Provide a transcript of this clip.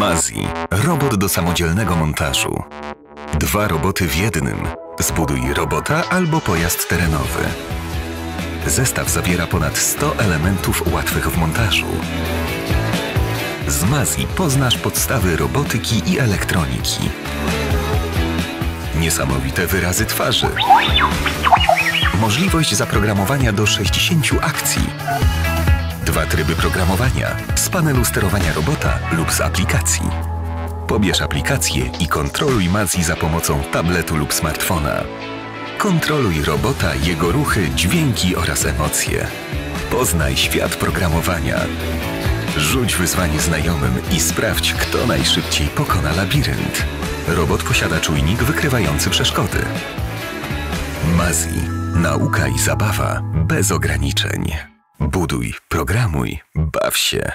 Mazi. Robot do samodzielnego montażu. Dwa roboty w jednym. Zbuduj robota albo pojazd terenowy. Zestaw zawiera ponad 100 elementów łatwych w montażu. Z Mazi poznasz podstawy robotyki i elektroniki. Niesamowite wyrazy twarzy. Możliwość zaprogramowania do 60 akcji. Dwa tryby programowania z panelu sterowania robota lub z aplikacji. Pobierz aplikację i kontroluj Mazi za pomocą tabletu lub smartfona. Kontroluj robota, jego ruchy, dźwięki oraz emocje. Poznaj świat programowania. Rzuć wyzwanie znajomym i sprawdź, kto najszybciej pokona labirynt. Robot posiada czujnik wykrywający przeszkody. Mazi. Nauka i zabawa bez ograniczeń. Buduj, programuj, baw się.